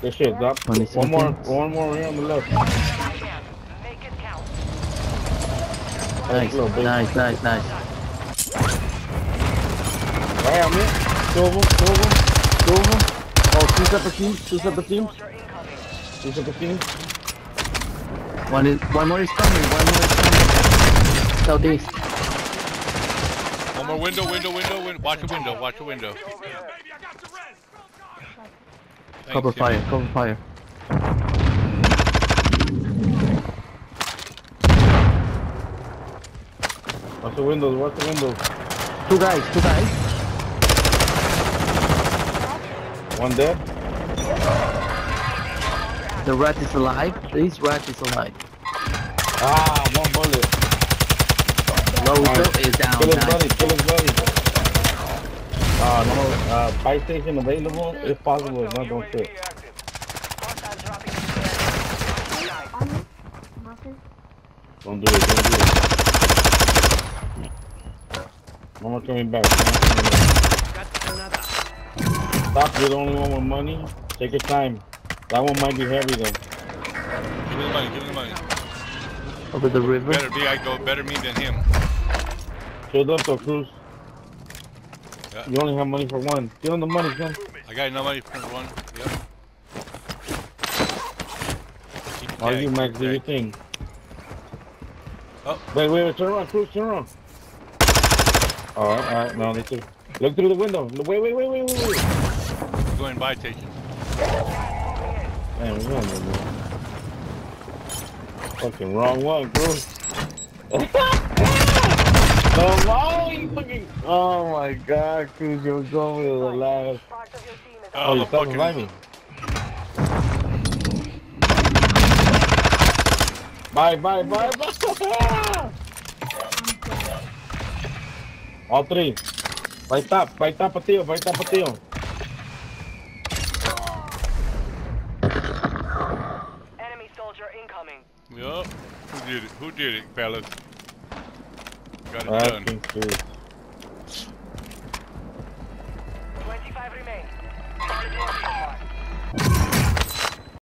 Good shit, Doc. 20 One more, one more here on the left. Make it count. Nice, nice, nice, nice. Right on me. Two of them, two of them, two of them. Oh, two separate teams, two separate teams, two separate teams. One is, one more is coming, one more is coming. Southeast. One more window, window, window, window. Watch a window, watch a window. Thanks, Cover Jimmy. fire, cover fire. Watch the windows, watch the windows. Two guys, two guys. One dead. The rat is alive. This rat is alive. Ah, one bullet. Low Nice. is down. Kill his nice. buddy, kill his buddy. Uh, no, uh, fight station available if possible. It's not gonna fit. Hostiles dropping into the area. Don't do it, don't do it. No more coming back. No more coming back. Stop, you're the only one with money. Take your time. That one might be heavy though. Give me the money, give me the money. Over the river. Better be, I go, better me than him. Shield up though, Cruz. Yeah. You only have money for one. Give him the money, son. I got enough money for one. Yep. The tag, you, Max, do your thing. Oh. Wait, wait, wait, turn around, Cruz, turn around. Alright, alright, no, they took. Look through the window. Wait, wait, wait, wait, wait, wait. I'm going buy station. Man, we don't know, man. Fucking wrong one, Cruz. Come on, fucking. Oh my god, Cruz, you're going to the last. Part of your team is Oh, you fucking- fucking like me. Bye, bye, bye, bye. All three. Vai tá, vai tá pra teu, vai tá pra teu. enemy soldier incoming. Yup. Who did it? Who did it, fellas? Got it Ah, done. 25 remain. Target located.